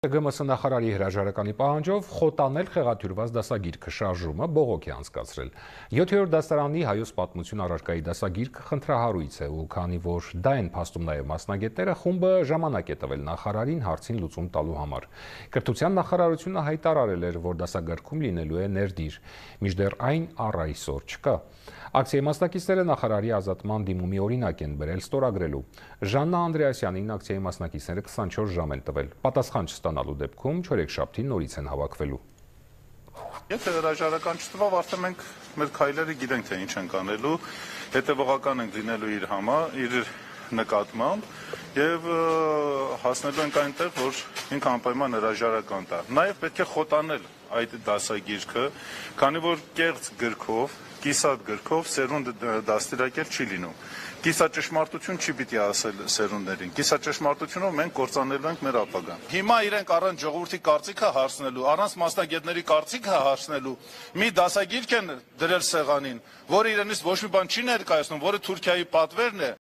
ԳՄՍ նախարարի հրաժարականի պահանջով խոտանել խեղաթյուրված դասագիրքը շարժումը բողոք է անցկացրել։ 7-րդ դասարանի հայոց պատմություն առարկայի դասագիրքը խնդրահարույց է ու քանի որ դա են փաստում նաև մասնագետները, խումբը ժամանակ է տվել նախարարին հարցին լուծում տալու համար։ Կրթության նախարարությունը հայտարարել էր, որ դասագրքում լինելու է ներդիր, մինչդեռ այն առ այսօր չկա։ Ակցիայի մասնակիցները նախարարի ազատման դիմումի օրինակ են բերել ստորագրելու։ Ժաննա Անդրեասյանին ակցիայի մասնակիցները 24 ժամ են տվել։ Պատասխան չստանալու դեպքում չորեքշաբթին նորից են հավաքվելու։ Եթե հրաժարական չտվավ, արդեն մենք մեր քայլերը գիտենք թե ինչ ենք անելու, հետևողական ենք լինելու իր համա, իր նկատմամբ եւ հասնելու ենք այնտեղ, որ ինքը անպայման հրաժարական տա։ Նաեւ պետք է խոտանել այդ դասագիրքը, քանի որ կեղծ գրքով կիսատ գրքով սերունդը դաստիարակել չի լինում։ Կիսաճշմարտություն չի պիտի ասել սերունդներին։ Կիսաճշմարտությունով մենք կործանելու ենք մեր ապագան։ Հիմա իրենք առանց ժողովրդի կարծիքը հարցնելու, առանց մասնագետների կարծիքը հարցնելու մի դասագիրք են դրել սեղանին, որը իրենից ոչ մի բան չի ներկայացնում, որը Թուրքիայի պատվերն է